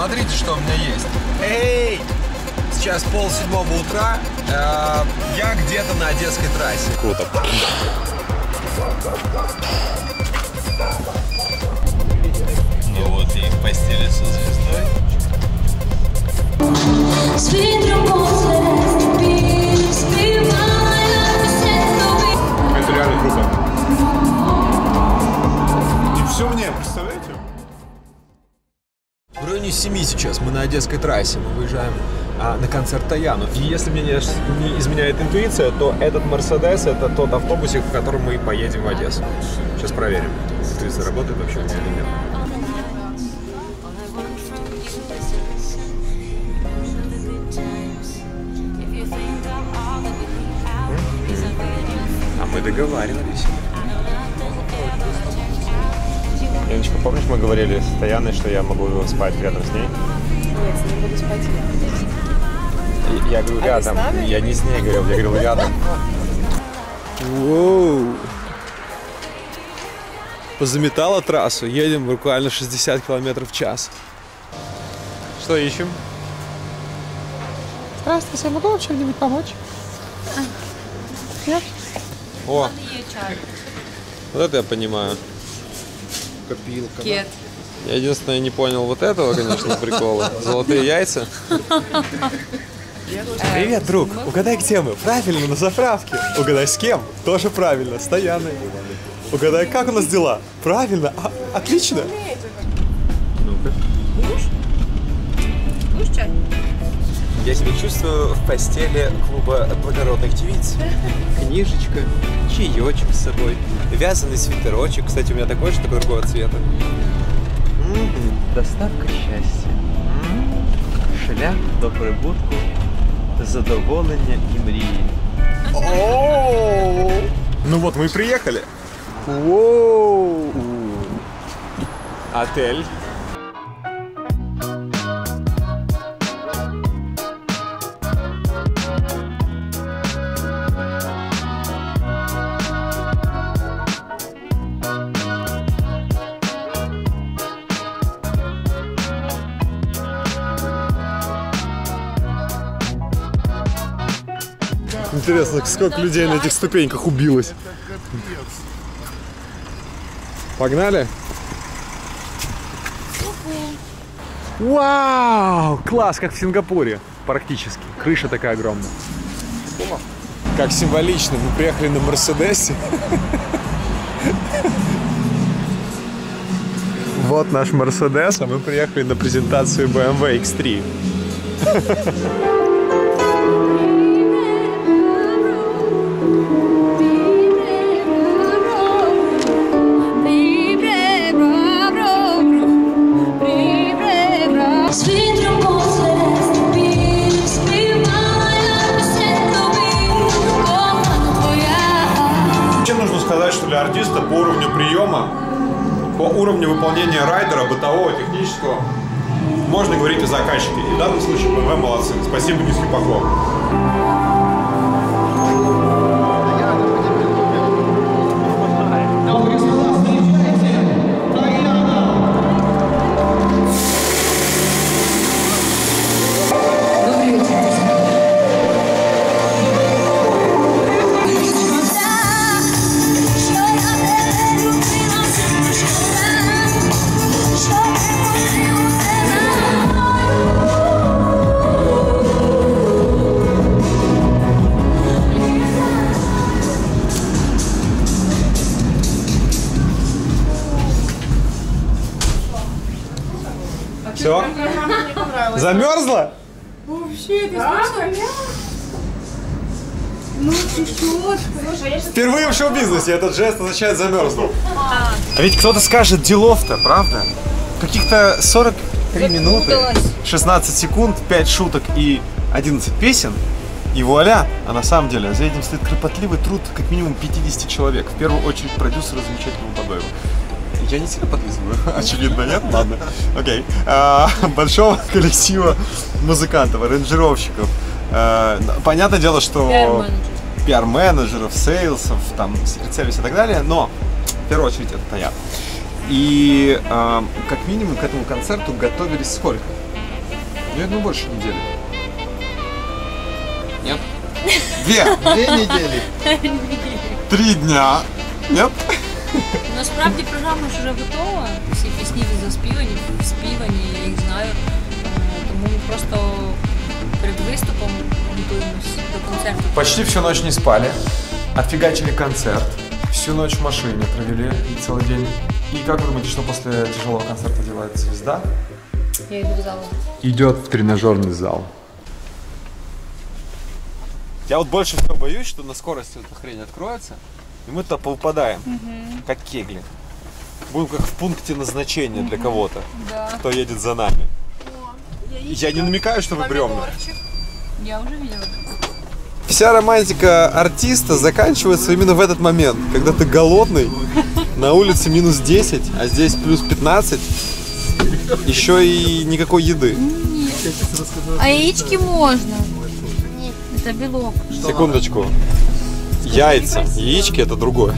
Смотрите, что у меня есть. Эй! Сейчас пол седьмого утра. Э, я где-то на Одесской трассе. Круто. Ну вот и в постели со звездой. З вітром посеред степів співає пісень тобі. Это реально круто. Районе 7 сейчас мы на Одесской трассе. Мы выезжаем а, на концерт Таяну. И если мне не, изменяет интуиция, то этот Мерседес это тот автобусик, в котором мы поедем в Одессу. Сейчас проверим. Интуиция работает вообще или нет. А мы договаривались. Помнишь, мы говорили с Таяной, что я могу спать рядом с ней? Нет, с ним буду спать я. И- Я говорю рядом. с нами? Я не с ней говорил, я говорил рядом. Воу! Позаметала трассу, едем буквально 60 км в час. Что ищем? Здравствуйте, я могу вам чем-нибудь помочь? О! Вот это я понимаю. Копилка. Кет. Я единственное не понял вот этого, конечно, прикола. Золотые яйца. Привет, друг. Угадай, где мы? Правильно, на заправке. Угадай, с кем? Тоже правильно, с Таяной. Угадай, как у нас дела? Правильно, А, отлично. Будешь Я себя чувствую в постели клуба благородных девиц. Книжечка, чаечек с собой, вязаный свитерочек. Кстати, у меня такой же, только другого цвета. Доставка щастя. Шлях до прибутку, задоволення і мрії. Ну вот, мы и приехали. Отель. Интересно, сколько людей на этих ступеньках убилось. Погнали? Вау! Класс, как в Сингапуре. Практически. Крыша такая огромная. Как символично, мы приехали на Мерседесе. Вот наш Мерседес, а мы приехали на презентацию BMW X3. Для артиста по уровню приема, по уровню выполнения райдера, бытового, технического, можно говорить о заказчике. И в данном случае БМВ молодцы. Спасибо, низкий поклон. Все? Замерзла? Впервые в шоу-бизнесе этот жест означает замерзнул. А ведь кто-то скажет делов-то, правда? Каких-то 43 минуты, 16 секунд, 5 шуток и 11 песен. И вуаля! А на самом деле за этим стоит кропотливый труд как минимум 50 человек. В первую очередь продюсера замечательного Бадоева. Я не сильно подвизываю, очевидно, нет? Ладно, окей. А, большого коллектива музыкантов, аранжировщиков. А, понятное дело, что пиар-менеджеров, сейлсов, там, сервис и так далее, но в первую очередь это я. И а, как минимум к этому концерту готовились сколько? Я думаю, больше недели. Нет? Две. Две недели. Три дня. Нет? Насправді програма ж вже готова. Всі пісні заспівані, співані, я їх знаю. Е, Тому ми просто перед виступом готуємось до концерту. Почти всю ночь не спали. Отфигачили концерт. Всю ночь в машине провели и целый день. И как вы думаете, что после тяжелого концерта делает звезда? Я йду в залу. Идет в тренажерный зал. Я вот больше всего боюсь, что на скорости эта хрень откроется, и мы туда повыпадаем, как кегли. Будем как в пункте назначения для кого-то, кто едет за нами. Я не намекаю, что мы бревна. Я вже видела. Вся романтика артиста заканчивается именно в этот момент, когда ты голодный, на улице минус 10, а здесь плюс 15, еще и никакой еды. А яички можна. Це білок. Секундочку. Яйца, яички это другое.